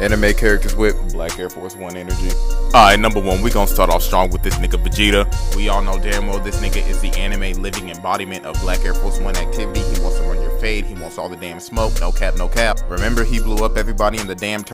Anime characters with Black Air Force One energy. Alright, number one, we gonna start off strong with this nigga Vegeta. We all know damn well this nigga is the anime living embodiment of Black Air Force One activity. He wants to run your fade, he wants all the damn smoke, no cap, no cap. Remember, he blew up everybody in the damn